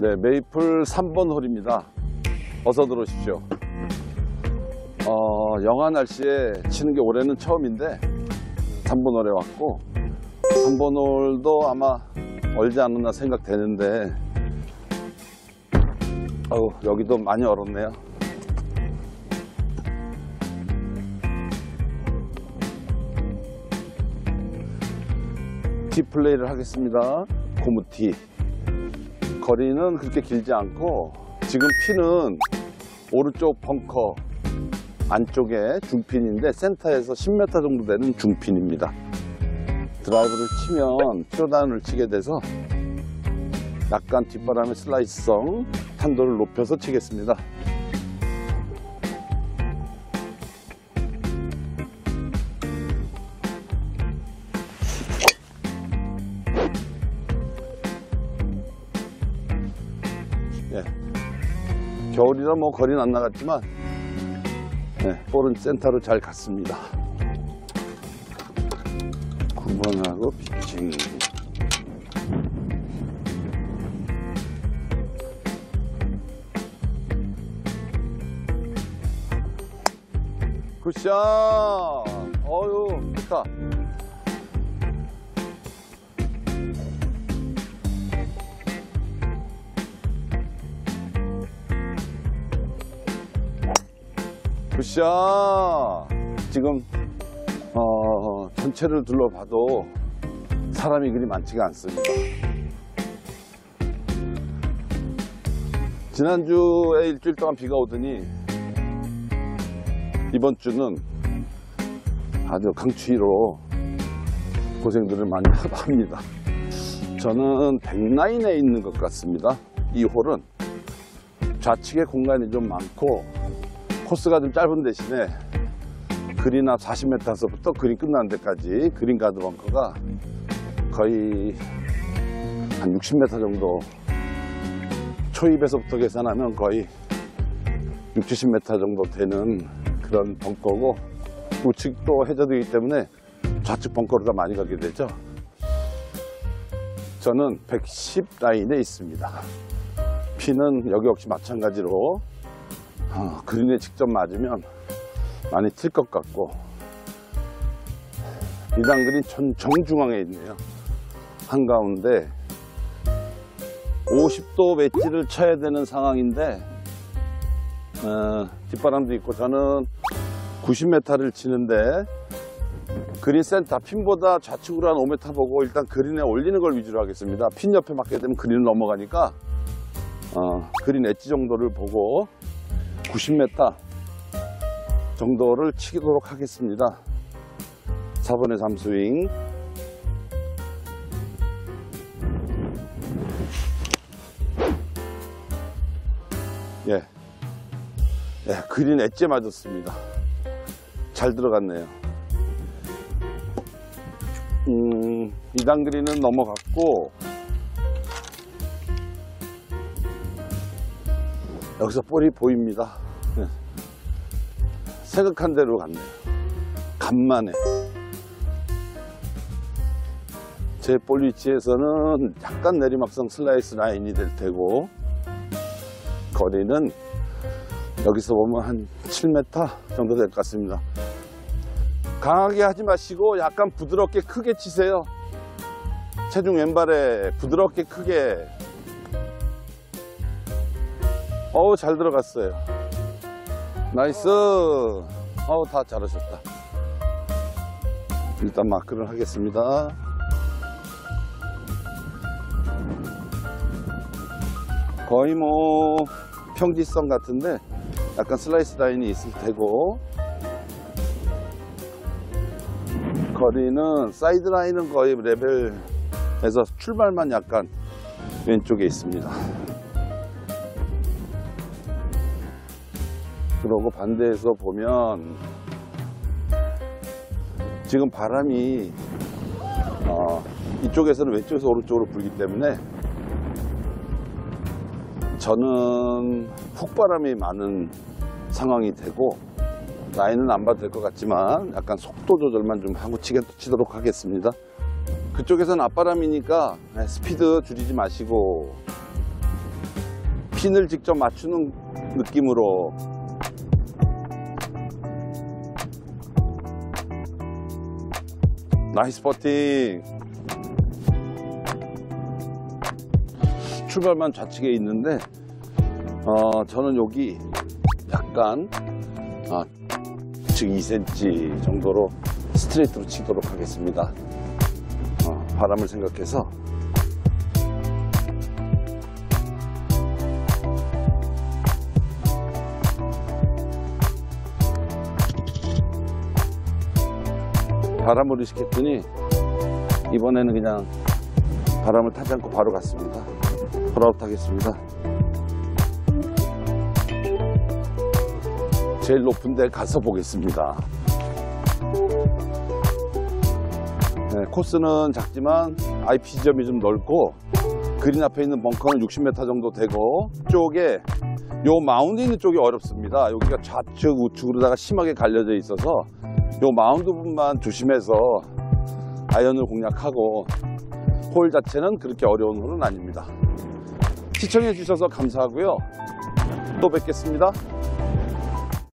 네, 메이플 3번 홀입니다. 어서 들어오십시오. 어, 영하 날씨에 치는 게 올해는 처음인데 3번 홀에 왔고 3번 홀도 아마 얼지 않았나 생각되는데 어우, 여기도 많이 얼었네요. 티 플레이를 하겠습니다. 고무티. 거리는 그렇게 길지 않고 지금 핀은 오른쪽 벙커 안쪽에 중핀인데 센터에서 10m 정도 되는 중핀입니다. 드라이브를 치면 쇼단을 치게 돼서 약간 뒷바람의 슬라이스성 탄도를 높여서 치겠습니다. 겨울이라 뭐 거리는 안 나갔지만 네, 볼은 센터로 잘 갔습니다. 9번하고 피칭. 굿샷! 어유 좋다. 굿샷! 지금, 어, 전체를 둘러봐도 사람이 그리 많지가 않습니다. 지난주에 일주일 동안 비가 오더니 이번 주는 아주 강추위로 고생들을 많이 합니다. 저는 백라인에 있는 것 같습니다. 이 홀은 좌측에 공간이 좀 많고 코스가 좀 짧은 대신에 그린 앞 40m서부터 그린 끝나는 데까지 그린 가드 벙커가 거의 한 60m 정도 초입에서부터 계산하면 거의 6, 70m 정도 되는 그런 벙커고 우측도 해저드이기 때문에 좌측 벙커로 다 많이 가게 되죠. 저는 110 라인에 있습니다. 피는 여기 역시 마찬가지로 어, 그린에 직접 맞으면 많이 튈 것 같고 이단 그린 전 정중앙에 있네요. 한가운데 50도 웨지를 쳐야 되는 상황인데 어, 뒷바람도 있고 저는 90m를 치는데 그린 센터 핀보다 좌측으로 한 5m 보고 일단 그린에 올리는 걸 위주로 하겠습니다. 핀 옆에 맞게 되면 그린을 넘어가니까 어, 그린 엣지 정도를 보고 90m 정도를 치도록 하겠습니다. 4번의 잠스윙. 예. 예, 그린 엣지에 맞았습니다. 잘 들어갔네요. 음, 2단 그린은 넘어갔고, 여기서 볼이 보입니다. 예. 생각한 대로 갔네요. 간만에. 제볼 위치에서는 약간 내리막성 슬라이스 라인이 될 테고, 거리는 여기서 보면 한 7m 정도 될 것 같습니다. 강하게 하지 마시고 약간 부드럽게 크게 치세요. 체중 왼발에 부드럽게 크게. 어우, 잘 들어갔어요. Nice. 어우, 다 잘하셨다. 일단 마크를 하겠습니다. 거의 뭐 평지성 같은데 약간 슬라이스 라인이 있을 테고 거리는 사이드 라인은 거의 레벨에서 출발만 약간 왼쪽에 있습니다. 그러고 반대에서 보면 지금 바람이 어, 이쪽에서는 왼쪽에서 오른쪽으로 불기 때문에 저는 훅바람이 많은 상황이 되고 라인은 안 봐도 될 것 같지만 약간 속도 조절만 좀 하고 치게, 치도록 하겠습니다. 그쪽에선 앞바람이니까 네, 스피드 줄이지 마시고 핀을 직접 맞추는 느낌으로 nice 퍼팅 출발만 좌측에 있는데 어, 저는 여기 약간 아, 즉 2cm 정도로 스트레이트로 치도록 하겠습니다. 어, 바람을 생각해서 바람을 의식했더니 이번에는 그냥 바람을 타지 않고 바로 갔습니다. 홀아웃 하겠습니다. 제일 높은 데 가서 보겠습니다. 네, 코스는 작지만 IP 지점이 좀 넓고 그린 앞에 있는 벙커는 60m 정도 되고 쪽에 요 마운드 있는 쪽이 어렵습니다. 여기가 좌측 우측으로다가 심하게 갈려져 있어서 요 마운드 부분만 조심해서 아이언을 공략하고 홀 자체는 그렇게 어려운 홀은 아닙니다. 시청해 주셔서 감사하고요. 또 뵙겠습니다.